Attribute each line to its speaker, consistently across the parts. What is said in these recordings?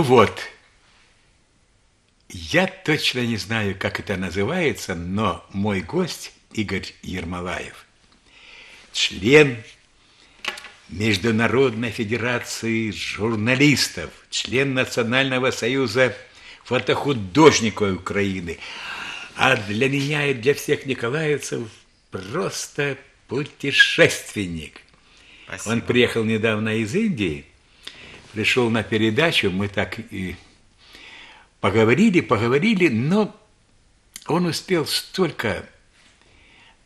Speaker 1: Ну вот, я точно не знаю, как это называется, но мой гость Игорь Ермолаев, член Международной Федерации журналистов, член Национального союза фотохудожников Украины. А для меня и для всех николаевцев просто путешественник. Спасибо. Он приехал недавно из Индии, пришел на передачу, мы так и поговорили, поговорили, но он успел столько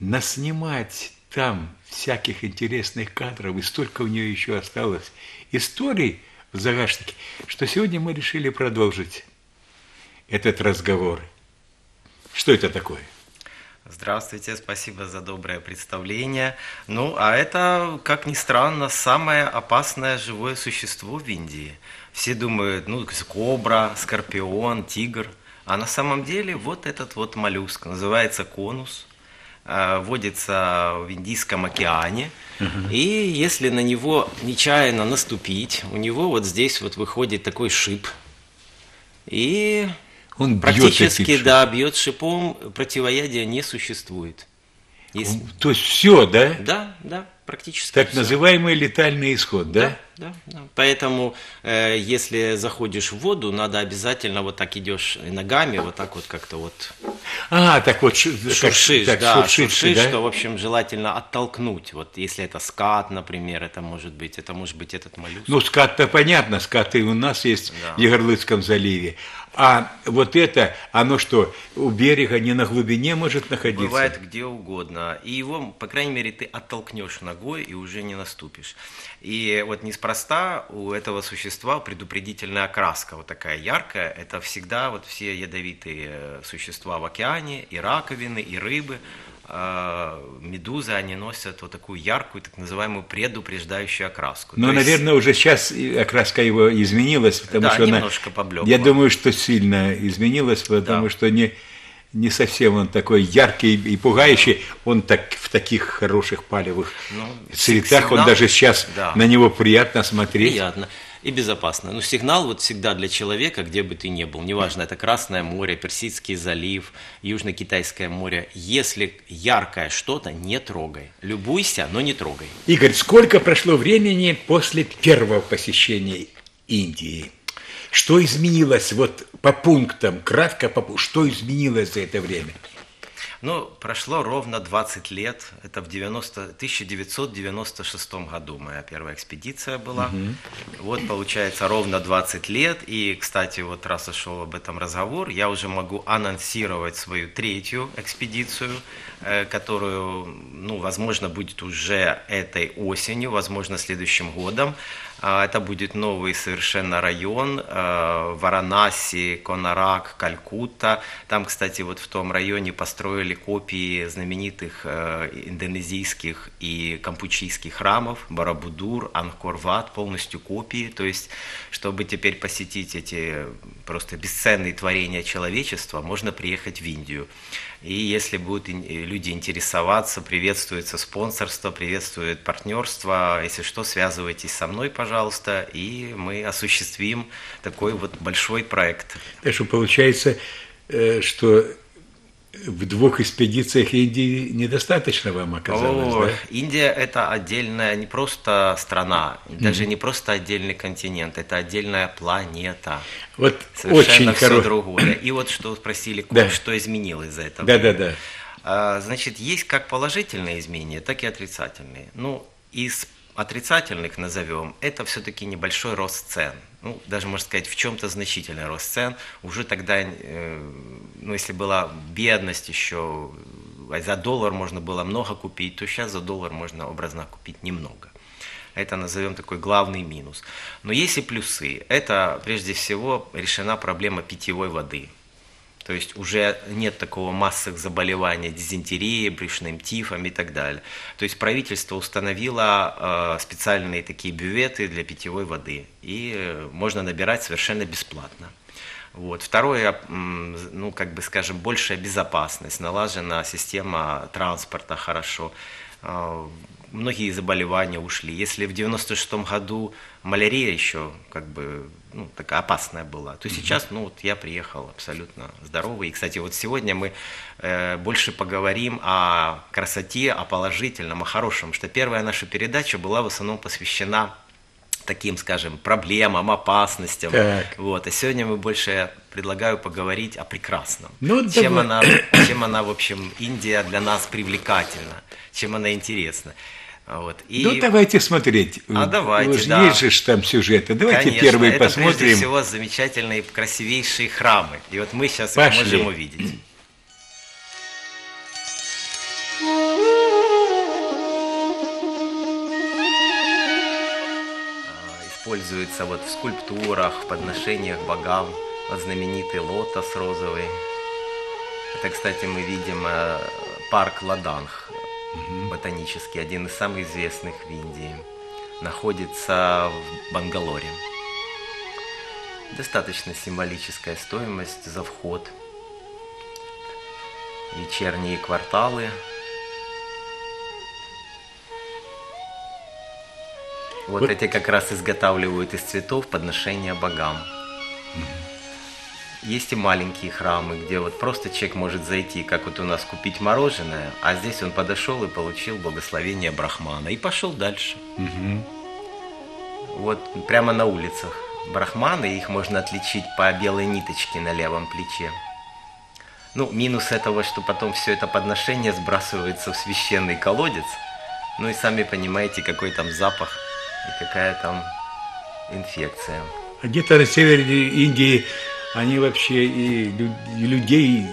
Speaker 1: наснимать там всяких интересных кадров, и столько у нее еще осталось историй в загашнике, что сегодня мы решили продолжить этот разговор. Что это такое?
Speaker 2: Здравствуйте, спасибо за доброе представление. Ну, а это, как ни странно, самое опасное живое существо в Индии. Все думают, ну, кобра, скорпион, тигр. А на самом деле вот этот вот моллюск называется конус – Э, водится в Индийском океане. Угу. И если на него нечаянно наступить, у него вот здесь вот выходит такой шип. И он практически, да, бьет шипом, противоядия не существует.
Speaker 1: Если... То есть все, да?
Speaker 2: Да, да, практически.
Speaker 1: Так
Speaker 2: все.
Speaker 1: называемый летальный исход, да?
Speaker 2: Да, да. да. Поэтому, э, если заходишь в воду, надо обязательно вот так идешь ногами, вот так вот как-то вот.
Speaker 1: А, так вот
Speaker 2: шуршишь, так, да, шуршишь, шуршишь да? что, в общем, желательно оттолкнуть. Вот если это скат, например, это может быть, это может быть этот моллюск.
Speaker 1: Ну, скат-то понятно, скаты у нас есть да. в Егорлыцком заливе. А вот это, оно что, у берега не на глубине может находиться?
Speaker 2: Бывает где угодно. И его, по крайней мере, ты оттолкнешь ногой и уже не наступишь. И вот неспроста у этого существа предупредительная окраска вот такая яркая. Это всегда вот все ядовитые существа в океане, и раковины, и рыбы, медузы, они носят вот такую яркую, так называемую предупреждающую окраску.
Speaker 1: Но, То наверное, есть... уже сейчас окраска его изменилась, потому
Speaker 2: да,
Speaker 1: что
Speaker 2: немножко она, поблекла.
Speaker 1: Я думаю, что сильно изменилась, потому да. что не, не совсем он такой яркий и пугающий, он так в таких хороших палевых ну, цветах, сигнал, он даже сейчас да. на него приятно смотреть.
Speaker 2: Приятно и безопасно. Но сигнал вот всегда для человека, где бы ты ни был, неважно, это Красное море, Персидский залив, Южно-Китайское море, если яркое что-то, не трогай. Любуйся, но не трогай.
Speaker 1: Игорь, сколько прошло времени после первого посещения Индии? Что изменилось вот по пунктам, кратко, по, что изменилось за это время?
Speaker 2: Ну, прошло ровно 20 лет. Это в 90, 1996 году моя первая экспедиция была. Угу. Вот, получается, ровно 20 лет. И, кстати, вот раз ушел об этом разговор, я уже могу анонсировать свою третью экспедицию, э, которую, ну, возможно, будет уже этой осенью, возможно, следующим годом. А, это будет новый совершенно район э, Варанаси, Конарак, Калькутта. Там, кстати, вот в том районе построили копии знаменитых э, индонезийских и кампучийских храмов Барабудур, Ангкор-Ват, полностью копии. То есть, чтобы теперь посетить эти просто бесценные творения человечества, можно приехать в Индию. И если будут люди интересоваться, приветствуется спонсорство, приветствует партнерство. Если что, связывайтесь со мной, пожалуйста, и мы осуществим такой вот большой проект.
Speaker 1: Так что получается, э, что в двух экспедициях Индии недостаточно вам оказалось, О, да?
Speaker 2: Индия – это отдельная не просто страна, mm-hmm. даже не просто отдельный континент, это отдельная планета.
Speaker 1: Вот Совершенно очень
Speaker 2: все хоро... другое. И вот что спросили, да. что изменилось за это
Speaker 1: время. Да, да,
Speaker 2: да. Значит, есть как положительные изменения, так и отрицательные. Ну, из отрицательных назовем, это все-таки небольшой рост цен. Ну, даже, можно сказать, в чем-то значительный рост цен. Уже тогда, э, ну, если была бедность еще, а за доллар можно было много купить, то сейчас за доллар можно образно купить немного. Это назовем такой главный минус. Но есть и плюсы. Это, прежде всего, решена проблема питьевой воды. То есть уже нет такого массовых заболеваний дизентерией, брюшным тифом и так далее. То есть правительство установило э, специальные такие бюветы для питьевой воды. И э, можно набирать совершенно бесплатно. Вот. Второе, ну, как бы скажем, большая безопасность, налажена система транспорта хорошо. Многие заболевания ушли. Если в 96 году малярия еще как бы ну, такая опасная была, то сейчас, ну вот я приехал абсолютно здоровый. И, кстати, вот сегодня мы э, больше поговорим о красоте, о положительном, о хорошем, что первая наша передача была в основном посвящена таким, скажем, проблемам, опасностям. Так. Вот. А сегодня мы больше предлагаю поговорить о прекрасном. Ну, чем, она, чем она, в общем, Индия для нас привлекательна, чем она интересна. Вот.
Speaker 1: И... Ну, давайте смотреть.
Speaker 2: А давайте, Уж
Speaker 1: да. Есть же там сюжеты. Давайте
Speaker 2: Конечно,
Speaker 1: первый
Speaker 2: это
Speaker 1: посмотрим.
Speaker 2: прежде всего замечательные, красивейшие храмы. И вот мы сейчас Пошли. их можем увидеть. используется вот в скульптурах, в подношениях богам. Вот знаменитый лотос розовый. Это, кстати, мы видим э, парк Ладанг, угу. Ботанический, один из самых известных в Индии. Находится в Бангалоре. Достаточно символическая стоимость за вход. Вечерние кварталы Вот, вот эти как раз изготавливают из цветов подношения богам. Есть и маленькие храмы, где вот просто человек может зайти, как вот у нас купить мороженое, а здесь он подошел и получил благословение Брахмана и пошел дальше. Угу. Вот прямо на улицах Брахманы, их можно отличить по белой ниточке на левом плече. Ну, минус этого, что потом все это подношение сбрасывается в священный колодец. Ну и сами понимаете, какой там запах и какая там инфекция.
Speaker 1: А где-то на севере Индии они вообще и людей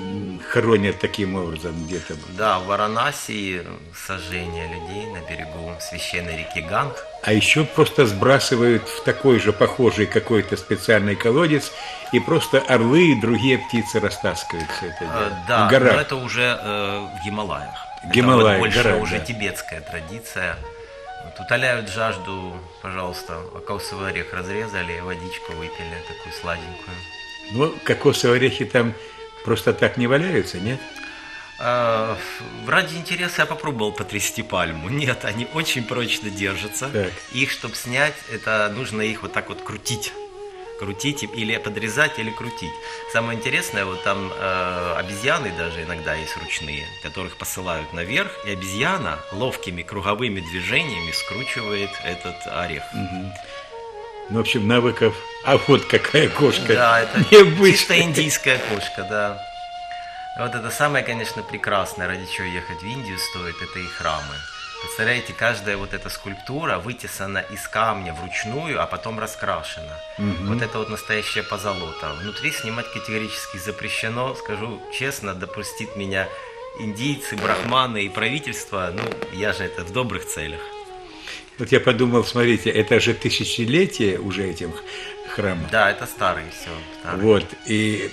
Speaker 1: хоронят таким образом где-то.
Speaker 2: Да, в Варанаси сожжение людей на берегу священной реки Ганг.
Speaker 1: А еще просто сбрасывают в такой же похожий какой-то специальный колодец, и просто орлы и другие птицы растаскивают все это.
Speaker 2: Дело. Э, да, в горах. но это уже э, в Гималаях.
Speaker 1: Гималай,
Speaker 2: это вот больше
Speaker 1: гора,
Speaker 2: уже
Speaker 1: да.
Speaker 2: тибетская традиция. Вот, утоляют жажду, пожалуйста, кокосовый орех разрезали, водичку выпили, такую сладенькую.
Speaker 1: Ну, кокосовые орехи там просто так не валяются, нет?
Speaker 2: А, ради интереса я попробовал потрясти пальму. Нет, они очень прочно держатся. Так. Их, чтобы снять, это нужно их вот так вот крутить крутить или подрезать, или крутить. Самое интересное, вот там э, обезьяны даже иногда есть ручные, которых посылают наверх, и обезьяна ловкими круговыми движениями скручивает этот орех. Угу.
Speaker 1: Ну, в общем, навыков. А вот какая кошка.
Speaker 2: Да, это Необычная. чисто индийская кошка, да. Вот это самое, конечно, прекрасное, ради чего ехать в Индию стоит, это и храмы. Представляете, каждая вот эта скульптура вытесана из камня вручную, а потом раскрашена. Угу. Вот это вот настоящая позолота. Внутри снимать категорически запрещено, скажу честно, допустит меня индийцы, брахманы и правительство, ну, я же это в добрых целях.
Speaker 1: Вот я подумал, смотрите, это же тысячелетие уже этим храмам.
Speaker 2: Да, это старый все.
Speaker 1: Старый. Вот, и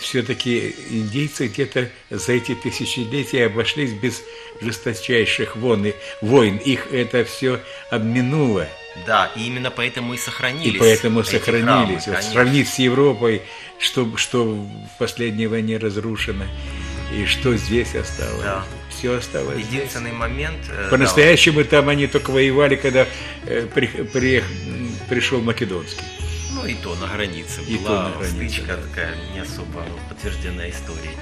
Speaker 1: все-таки индейцы где-то за эти тысячелетия обошлись без жесточайших войн. войн. Их это все обминуло.
Speaker 2: Да, и именно поэтому и сохранились.
Speaker 1: И поэтому сохранились. Храмы, вот сравнить с Европой, что, что в последней войне разрушено, и что здесь осталось. Да. Все осталось.
Speaker 2: Единственный
Speaker 1: здесь.
Speaker 2: момент.
Speaker 1: Э, По-настоящему да. там они только воевали, когда э, при, при, пришел Македонский.
Speaker 2: Ну и то на границе и была на границе, стычка да. такая не особо подтвержденная историей.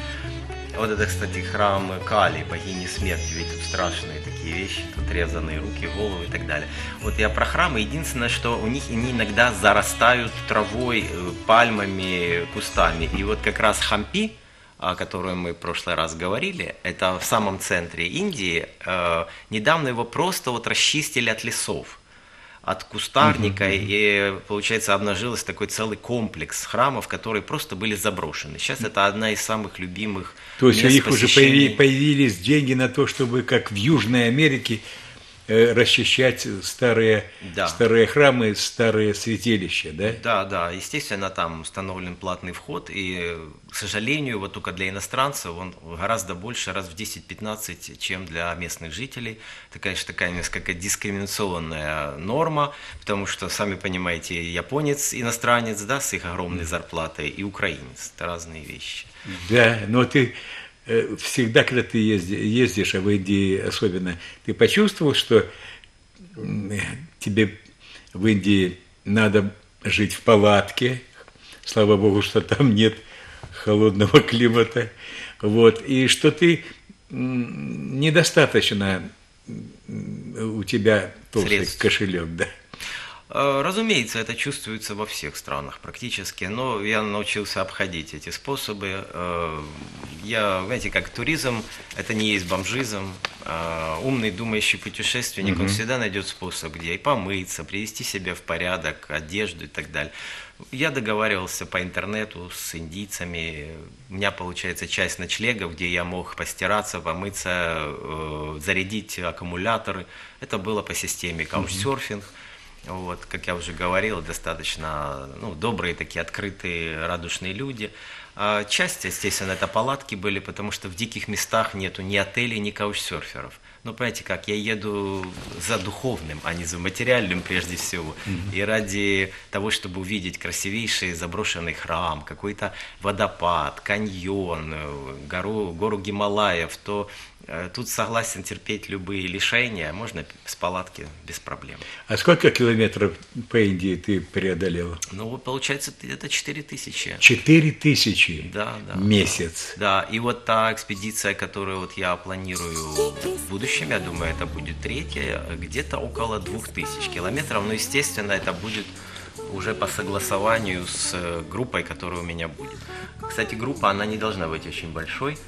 Speaker 2: Вот это, кстати, храм Кали, богини смерти, ведь тут страшные такие вещи, тут резанные руки, головы и так далее. Вот я про храмы, единственное, что у них они иногда зарастают травой, э, пальмами, кустами. И вот как раз Хампи, о которой мы в прошлый раз говорили, это в самом центре Индии. Э, недавно его просто вот расчистили от лесов от кустарника, mm-hmm. и, получается, обнажилось такой целый комплекс храмов, которые просто были заброшены. Сейчас это одна из самых любимых
Speaker 1: То есть у них посещений. уже появились деньги на то, чтобы, как в Южной Америке, расчищать старые, да. старые храмы, старые святилища, да?
Speaker 2: Да, да, естественно, там установлен платный вход, и, к сожалению, вот только для иностранцев он гораздо больше, раз в 10-15, чем для местных жителей. Это, конечно, такая несколько дискриминационная норма, потому что, сами понимаете, японец, иностранец, да, с их огромной зарплатой, и украинец, это разные вещи.
Speaker 1: Да, но ты Э, всегда, когда ты ездишь, а в Индии особенно, ты почувствовал, что тебе в Индии надо жить в палатке, слава богу, что там нет холодного климата, вот, и что ты недостаточно у тебя толстый Средств. кошелек, да.
Speaker 2: Э, разумеется, это чувствуется во всех странах практически, но я научился обходить эти способы. Э, я, знаете, как туризм, это не есть бомжизм. Э, умный, думающий путешественник, угу. он всегда найдет способ, где и помыться, привести себя в порядок, одежду и так далее. Я договаривался по интернету с индийцами. У меня получается часть ночлегов, где я мог постираться, помыться, зарядить аккумуляторы. Это было по системе каучсерфинг. Угу. Вот, как я уже говорил, достаточно ну, добрые такие открытые, радушные люди. А часть, естественно, это палатки были, потому что в диких местах нету ни отелей, ни каучсерферов. Ну, понимаете как, я еду за духовным, а не за материальным прежде всего. Mm-hmm. И ради того, чтобы увидеть красивейший заброшенный храм, какой-то водопад, каньон, э, гору, гору Гималаев, то тут согласен терпеть любые лишения, можно с палатки без проблем.
Speaker 1: А сколько километров по Индии ты преодолел?
Speaker 2: Ну, получается, это 4 тысячи.
Speaker 1: 4 тысячи?
Speaker 2: Да, да.
Speaker 1: Месяц?
Speaker 2: Да, и вот та экспедиция, которую вот я планирую в будущем, я думаю, это будет третья, где-то около 2000 километров, но, естественно, это будет уже по согласованию с группой, которая у меня будет. Кстати, группа, она не должна быть очень большой,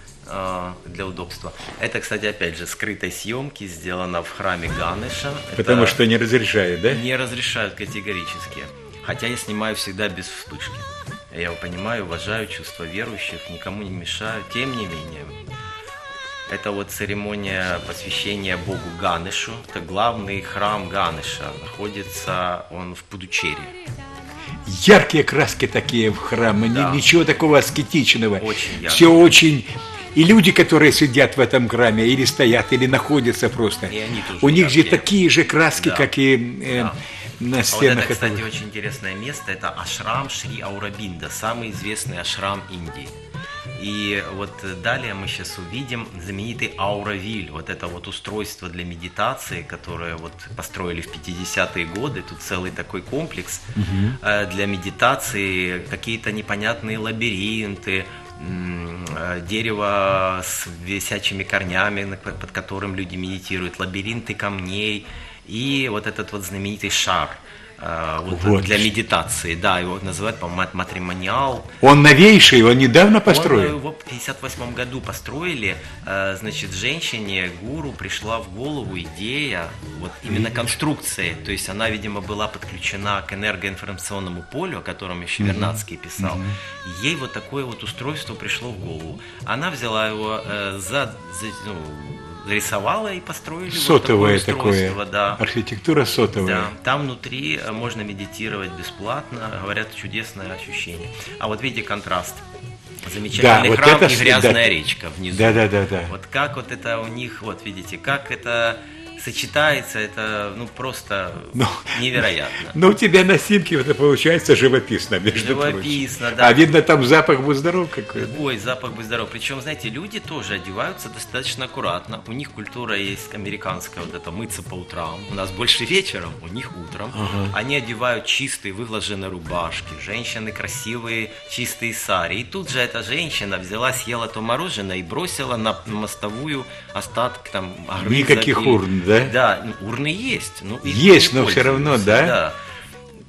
Speaker 2: для удобства. Это, кстати, опять же, скрытой съемки, сделано в храме Ганеша.
Speaker 1: Потому Это что не разрешают, да?
Speaker 2: Не разрешают категорически. Хотя я снимаю всегда без вспышки. Я понимаю, уважаю чувства верующих, никому не мешаю. Тем не менее, это вот церемония посвящения богу Ганешу. Это главный храм Ганеша. Находится он в Пудучере
Speaker 1: яркие краски такие в храме, да. ничего такого аскетичного.
Speaker 2: Очень
Speaker 1: Все очень и люди, которые сидят в этом храме, или стоят, или находятся просто, у них же такие же краски, да. как и э, да. на стенах.
Speaker 2: А вот это, кстати, очень интересное место. Это ашрам Шри Аурабинда, самый известный ашрам Индии. И вот далее мы сейчас увидим знаменитый Ауравиль, вот это вот устройство для медитации, которое вот построили в 50-е годы, тут целый такой комплекс угу. для медитации, какие-то непонятные лабиринты, дерево с висячими корнями, под которым люди медитируют, лабиринты камней и вот этот вот знаменитый шар – Э, вот, вот. для медитации, да, его называют, по-моему, матримониал.
Speaker 1: Он новейший, его недавно построили?
Speaker 2: Он его в 58 году построили, э, значит, женщине, гуру пришла в голову идея, вот именно конструкции, то есть она, видимо, была подключена к энергоинформационному полю, о котором еще Вернадский писал, mm-hmm. ей вот такое вот устройство пришло в голову. Она взяла его э, за, за ну, рисовала и построили
Speaker 1: сотовое вот такое, такое да. архитектура сотовая. Да,
Speaker 2: там внутри э, можно медитировать бесплатно, говорят, чудесное ощущение. А вот видите контраст. Замечательный да, храм вот это, и грязная да, речка внизу.
Speaker 1: Да, да, да, да.
Speaker 2: Вот как вот это у них, вот видите, как это сочетается, это ну просто ну, невероятно.
Speaker 1: Ну, у тебя на снимке это получается живописно, между
Speaker 2: Живописно, прочим. да.
Speaker 1: А видно там запах будь здоров какой. -то.
Speaker 2: Ой, запах будь здоров. Причем, знаете, люди тоже одеваются достаточно аккуратно. У них культура есть американская, вот это мыться по утрам. У нас больше вечером, у них утром. Ага. Они одевают чистые, выглаженные рубашки. Женщины красивые, чистые сари. И тут же эта женщина взяла, съела то мороженое и бросила на мостовую остатки там.
Speaker 1: Никаких урн, да?
Speaker 2: Да, ну, урны есть. Ну,
Speaker 1: есть, но все равно, да? Да.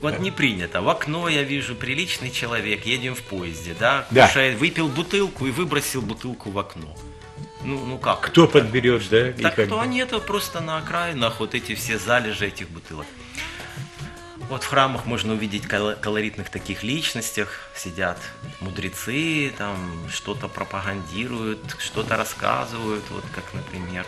Speaker 2: Вот не принято. В окно я вижу приличный человек, едем в поезде, да, да. кушает, выпил бутылку и выбросил бутылку в окно. Ну, ну как?
Speaker 1: Кто это? подберет, да?
Speaker 2: Так кто они это просто на окраинах, вот эти все залежи этих бутылок. Вот в храмах можно увидеть колоритных таких личностях, сидят мудрецы, там что-то пропагандируют, что-то рассказывают, вот как, например,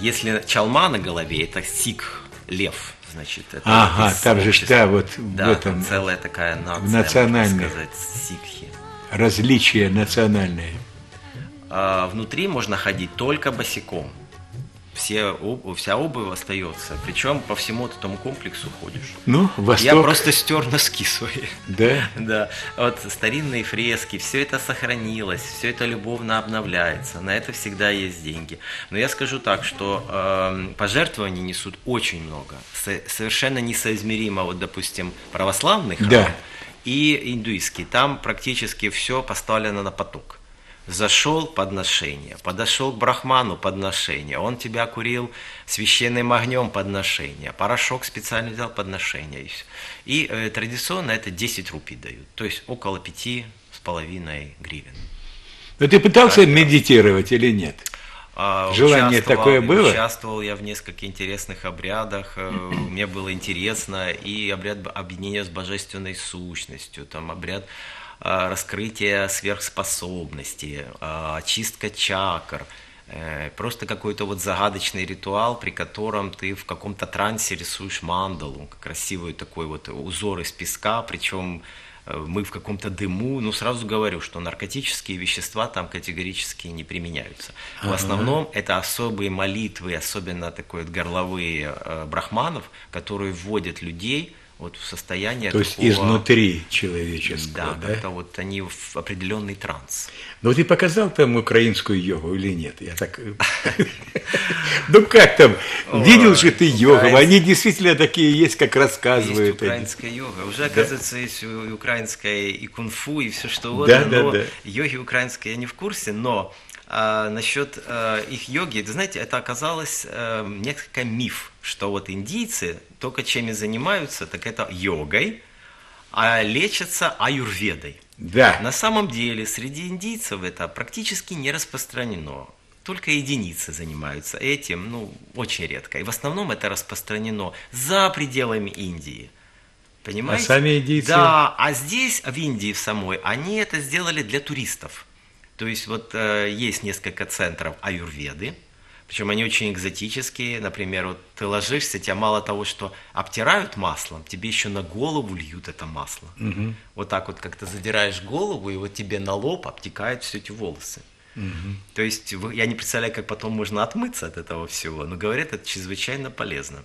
Speaker 2: если чалма на голове, это сик, лев, значит. Это
Speaker 1: ага, там же, да, вот
Speaker 2: да,
Speaker 1: в этом.
Speaker 2: целая такая нация,
Speaker 1: национальная.
Speaker 2: сказать, сикхи.
Speaker 1: Различия национальные.
Speaker 2: А, внутри можно ходить только босиком. Все, вся обувь остается. Причем по всему этому комплексу ходишь.
Speaker 1: Ну, Восток.
Speaker 2: Я просто стер носки свои.
Speaker 1: Да?
Speaker 2: Да. Вот старинные фрески, все это сохранилось, все это любовно обновляется. На это всегда есть деньги. Но я скажу так, что э, пожертвований несут очень много. совершенно несоизмеримо, вот, допустим, православных
Speaker 1: да.
Speaker 2: и индуистский. Там практически все поставлено на поток. Зашел подношение, подошел к брахману подношение, он тебя курил священным огнем подношение, порошок специально взял подношение. И э, традиционно это 10 рупий дают, то есть около пяти с половиной гривен.
Speaker 1: Но ты пытался так, медитировать или нет?
Speaker 2: А,
Speaker 1: Желание такое было?
Speaker 2: Участвовал я в нескольких интересных обрядах, э, мне было интересно, и обряд объединения с божественной сущностью, там обряд раскрытие сверхспособностей, э, очистка чакр, э, просто какой-то вот загадочный ритуал, при котором ты в каком-то трансе рисуешь мандалу, красивый такой вот узор из песка, причем мы в каком-то дыму, ну сразу говорю, что наркотические вещества там категорически не применяются. В основном это особые молитвы, особенно такой вот горловые брахманов, которые вводят людей вот в состояние
Speaker 1: То есть изнутри человеческого,
Speaker 2: да? Да, как-то вот они в определенный транс.
Speaker 1: Ну ты показал там украинскую йогу или нет? Я так... Ну как там? Видел же ты йогу? Они действительно такие есть, как рассказывают.
Speaker 2: Есть украинская йога. Уже, оказывается, есть украинская и кунг-фу, и все что угодно. Да, да, да. Йоги украинской я не в курсе, но а, насчет а, их йоги, вы знаете, это оказалось а, несколько миф, что вот индийцы только чем и занимаются, так это йогой, а лечатся аюрведой.
Speaker 1: Да.
Speaker 2: На самом деле среди индийцев это практически не распространено. Только единицы занимаются этим, ну, очень редко. И в основном это распространено за пределами Индии. Понимаете?
Speaker 1: А сами индийцы?
Speaker 2: Да, а здесь, в Индии в самой, они это сделали для туристов. То есть вот э, есть несколько центров аюрведы, причем они очень экзотические. Например, вот ты ложишься, тебя мало того, что обтирают маслом, тебе еще на голову льют это масло.
Speaker 1: Угу.
Speaker 2: Вот так вот, как ты задираешь голову, и вот тебе на лоб обтекают все эти волосы.
Speaker 1: Угу.
Speaker 2: То есть я не представляю, как потом можно отмыться от этого всего, но говорят, это чрезвычайно полезно.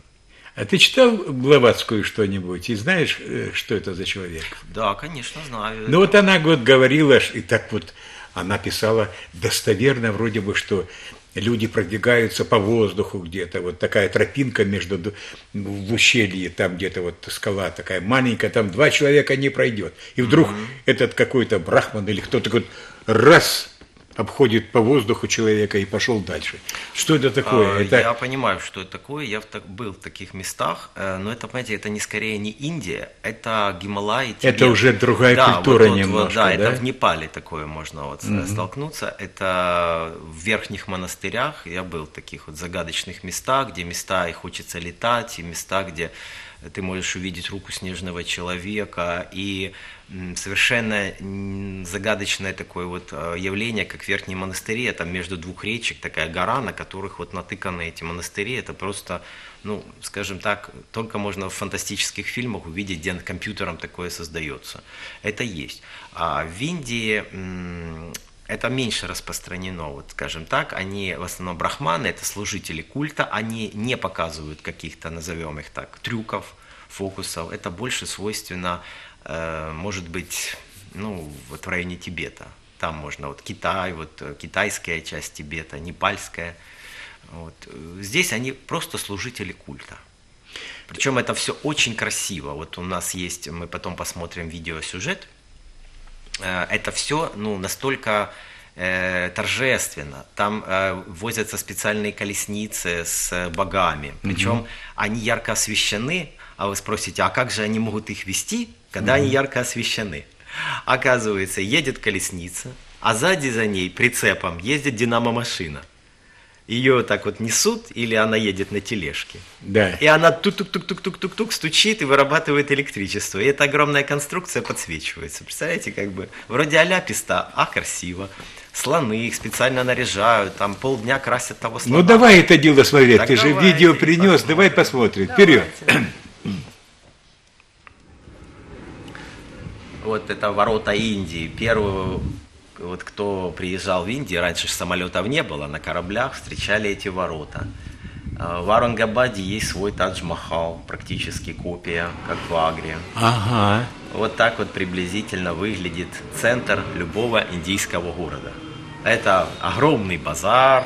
Speaker 1: А ты читал Блаватскую что-нибудь и знаешь, э, что это за человек?
Speaker 2: Да, конечно, знаю.
Speaker 1: Ну вот она вот говорила, и так вот она писала достоверно вроде бы, что люди продвигаются по воздуху где-то, вот такая тропинка между в ущелье, там где-то вот скала такая маленькая, там два человека не пройдет. И вдруг mm-hmm. этот какой-то брахман или кто-то вот раз обходит по воздуху человека и пошел дальше. Что это такое?
Speaker 2: А,
Speaker 1: это...
Speaker 2: Я понимаю, что это такое. Я в так, был в таких местах, э, но это, понимаете, это не скорее не Индия, это Гималай. Тибет.
Speaker 1: Это уже другая
Speaker 2: да,
Speaker 1: культура
Speaker 2: вот,
Speaker 1: немножко,
Speaker 2: вот, да,
Speaker 1: да?
Speaker 2: это в Непале такое можно вот mm столкнуться. Это в верхних монастырях. Я был в таких вот загадочных местах, где места и хочется летать, и места, где ты можешь увидеть руку снежного человека и совершенно загадочное такое вот э, явление, как верхние монастыри, это между двух речек такая гора, на которых вот натыканы эти монастыри, это просто, ну, скажем так, только можно в фантастических фильмах увидеть, где компьютером такое создается. Это есть. А в Индии это меньше распространено, вот скажем так, они в основном брахманы, это служители культа, они не показывают каких-то, назовем их так, трюков, фокусов, это больше свойственно Э, может быть, ну, вот в районе Тибета. Там можно, вот Китай, вот э, китайская часть Тибета, непальская. Вот. Здесь они просто служители культа. Причем это все очень красиво. Вот у нас есть, мы потом посмотрим видеосюжет. Э, это все ну, настолько э, торжественно. Там э, возятся специальные колесницы с богами. Причем угу. они ярко освещены. А вы спросите, а как же они могут их вести? когда они ярко освещены. Оказывается, едет колесница, а сзади за ней прицепом ездит динамо-машина. Ее так вот несут, или она едет на тележке.
Speaker 1: Да.
Speaker 2: И она тук-тук-тук-тук-тук-тук стучит и вырабатывает электричество. И эта огромная конструкция подсвечивается. Представляете, как бы вроде а писта, а красиво. Слоны их специально наряжают, там полдня красят того слона.
Speaker 1: Ну давай это дело смотреть, так ты же видео принес, посмотрим. давай посмотрим. Вперед.
Speaker 2: вот это ворота Индии. Первый, вот кто приезжал в Индию, раньше же самолетов не было, на кораблях встречали эти ворота. А, в Арангабаде есть свой Тадж-Махал, практически копия, как в Агре.
Speaker 1: Ага.
Speaker 2: Вот так вот приблизительно выглядит центр любого индийского города. Это огромный базар,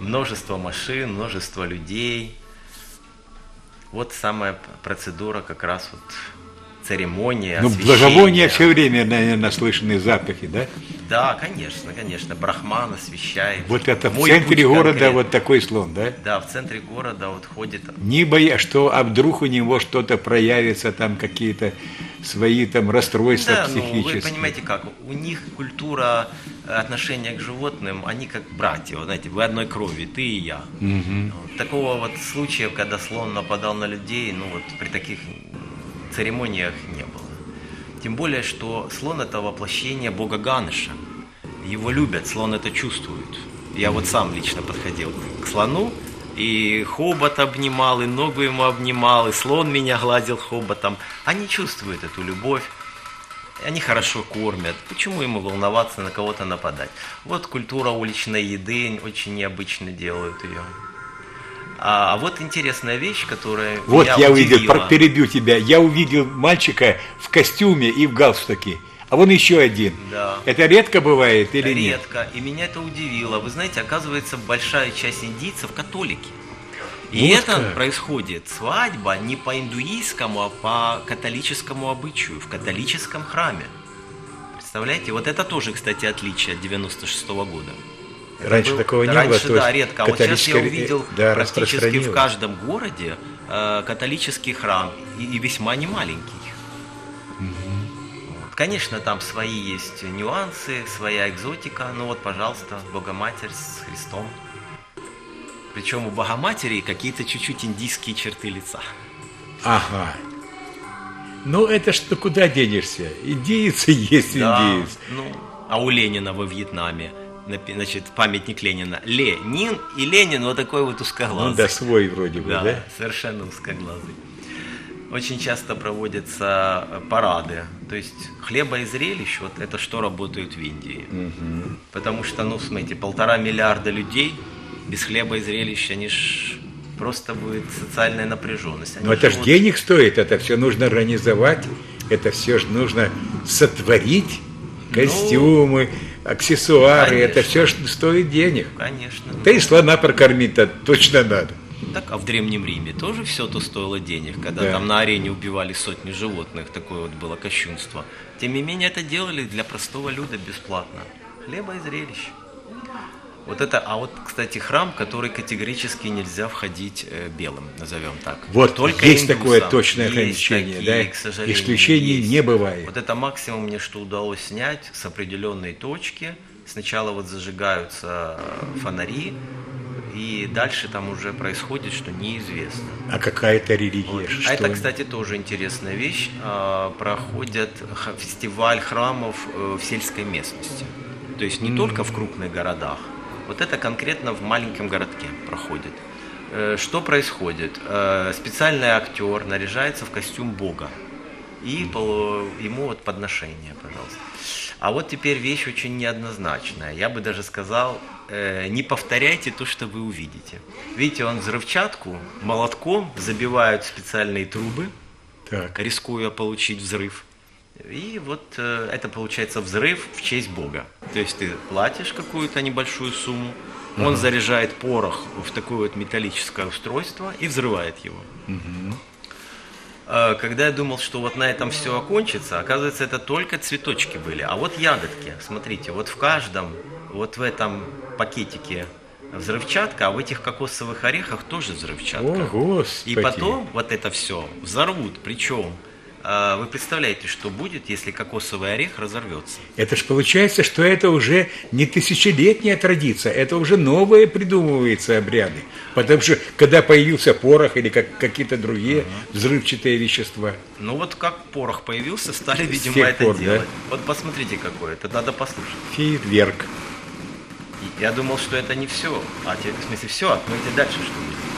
Speaker 2: множество машин, множество людей. Вот самая процедура как раз вот церемония.
Speaker 1: Ну, благовония все время, наверное, слышны запахи, да?
Speaker 2: Да, конечно, конечно. Брахман освещает.
Speaker 1: Вот это в
Speaker 2: Мой
Speaker 1: центре
Speaker 2: путь
Speaker 1: города
Speaker 2: конкретно.
Speaker 1: вот такой слон, да?
Speaker 2: Да, в центре города вот ходит
Speaker 1: Не боя, что а вдруг у него что-то проявится, там какие-то свои там расстройства
Speaker 2: Да, ну
Speaker 1: психические.
Speaker 2: вы понимаете как, у них культура э, отношения к животным, они как братья, вот знаете, вы одной крови, ты и я. Вот Такого вот случая, когда слон нападал на людей, ну вот при таких церемониях не было. Тем более, что слон это воплощение бога Ганыша. Его любят, слон это чувствует. Я вот сам лично подходил к слону, и хобот обнимал, и ногу ему обнимал, и слон меня гладил хоботом. Они чувствуют эту любовь. Они хорошо кормят. Почему ему волноваться, на кого-то нападать? Вот культура уличной еды, очень необычно делают ее. А, а вот интересная вещь, которая
Speaker 1: Вот я увидел,
Speaker 2: удивила.
Speaker 1: пр- перебью тебя, я увидел мальчика в костюме и в галстуке, а вон еще один.
Speaker 2: Да.
Speaker 1: Это редко бывает или нет?
Speaker 2: Редко. И меня это удивило. Вы знаете, оказывается, большая часть индийцев католики. И
Speaker 1: Вот
Speaker 2: это
Speaker 1: как.
Speaker 2: происходит свадьба не по индуистскому, а по католическому обычаю, в католическом храме. Представляете? Вот это тоже, кстати, отличие от 96 года.
Speaker 1: Раньше такого не было,
Speaker 2: Раньше, да, редко. А вот сейчас я увидел
Speaker 1: да,
Speaker 2: практически в каждом городе э, католический храм, и, и весьма немаленький. Вот. Конечно, там свои есть нюансы, своя экзотика. Ну вот, пожалуйста, Богоматерь с Христом. Причем у Богоматери какие-то чуть-чуть индийские черты лица.
Speaker 1: Ага. Ну это что, куда денешься? Индеец и есть
Speaker 2: Да,
Speaker 1: индеец.
Speaker 2: ну, а у Ленина во Вьетнаме, значит, памятник Ленина. Ленин и Ленин вот такой вот узкоглазый.
Speaker 1: Ну да, свой вроде бы,
Speaker 2: Да,
Speaker 1: да?
Speaker 2: совершенно узкоглазый. Очень часто проводятся э, парады. То есть хлеба и зрелищ, вот это что работают в Индии. Потому что, ну, смотрите, полтора миллиарда людей без хлеба и зрелищ, они ж просто будет социальная напряженность. Они
Speaker 1: Но это ж
Speaker 2: живут-
Speaker 1: денег стоит, это все нужно организовать, это все же нужно сотворить, костюмы, аксессуары, это
Speaker 2: конечно.
Speaker 1: все стоит денег.
Speaker 2: Конечно.
Speaker 1: Да и слона прокормить-то точно надо.
Speaker 2: Так, а в Древнем Риме тоже все то стоило денег, когда
Speaker 1: Да.
Speaker 2: там на арене убивали сотни животных, такое вот было кощунство. Тем не менее, это делали для простого люда бесплатно. Хлеба и зрелищ. Вот это, а вот, кстати, храм, который категорически нельзя входить э, белым, назовем так.
Speaker 1: Вот, есть
Speaker 2: индусам.
Speaker 1: такое точное
Speaker 2: Есть
Speaker 1: ограничение,
Speaker 2: такие,
Speaker 1: да?
Speaker 2: к сожалению,
Speaker 1: Исключений
Speaker 2: есть.
Speaker 1: не бывает.
Speaker 2: Вот это максимум мне что удалось снять с определенной точки. Сначала вот зажигаются э, фонари, и дальше там уже происходит, что неизвестно.
Speaker 1: А какая-то религия?
Speaker 2: Вот.
Speaker 1: что?
Speaker 2: А это, кстати, тоже интересная вещь. А, Проходят фестиваль храмов э, в сельской местности. То есть не только в крупных городах. Вот это конкретно в маленьком городке проходит. Э, Что происходит? Э, Специальный актер наряжается в костюм Бога. И ему вот подношение, пожалуйста. А вот теперь вещь очень неоднозначная. Я бы даже сказал, э, не повторяйте то, что вы увидите. Видите, он взрывчатку молотком забивают специальные трубы,
Speaker 1: Так.
Speaker 2: рискуя получить взрыв. И вот э, это получается взрыв в честь Бога. То есть ты платишь какую-то небольшую сумму, он заряжает порох в такое вот металлическое устройство и взрывает его. Э, Когда я думал, что вот на этом все окончится, оказывается, это только цветочки были. А вот ягодки, смотрите, вот в каждом, вот в этом пакетике взрывчатка, а в этих кокосовых орехах тоже взрывчатка.
Speaker 1: О, Господи.
Speaker 2: И потом вот это все взорвут. Причем, вы представляете, что будет, если кокосовый орех разорвется?
Speaker 1: Это ж получается, что это уже не тысячелетняя традиция, это уже новые придумываются обряды. Потому что когда появился порох или как, какие-то другие взрывчатые вещества,
Speaker 2: Ну вот как порох появился, стали, видимо, это
Speaker 1: пор, да?
Speaker 2: делать. Вот посмотрите какое, это надо послушать.
Speaker 1: фейерверк.
Speaker 2: Я думал, что это не все. А в смысле, все, откройте дальше, что будет.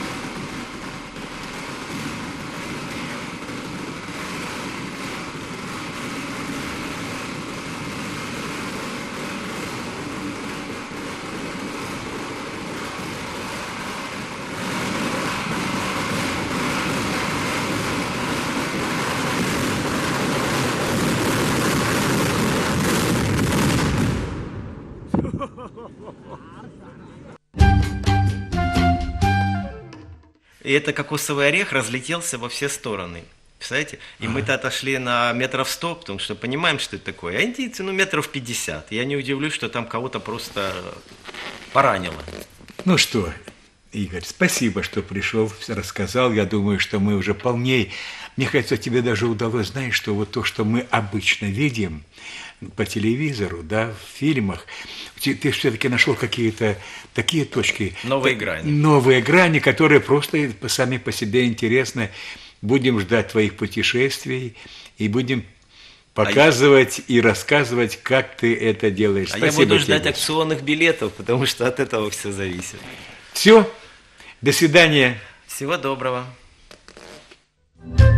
Speaker 2: Это кокосовый орех разлетелся во все стороны. Представляете? И мы-то отошли на метров сто, потому что понимаем, что это такое. А индийцы, ну, метров пятьдесят. Я не удивлюсь, что там кого-то просто поранило.
Speaker 1: Ну что, Игорь, спасибо, что пришел, рассказал. Я думаю, что мы уже полней. Мне кажется, тебе даже удалось, знаешь, что вот то, что мы обычно видим по телевизору, да, в фильмах, ты, ты все-таки нашел какие-то такие точки.
Speaker 2: Новые грани.
Speaker 1: Новые грани, которые просто сами по себе интересны. Будем ждать твоих путешествий и будем показывать а и рассказывать, как ты это делаешь.
Speaker 2: А Спасибо я буду ждать тебе. акционных билетов, потому что от этого все зависит.
Speaker 1: Все. До свидания.
Speaker 2: Всего доброго. thank you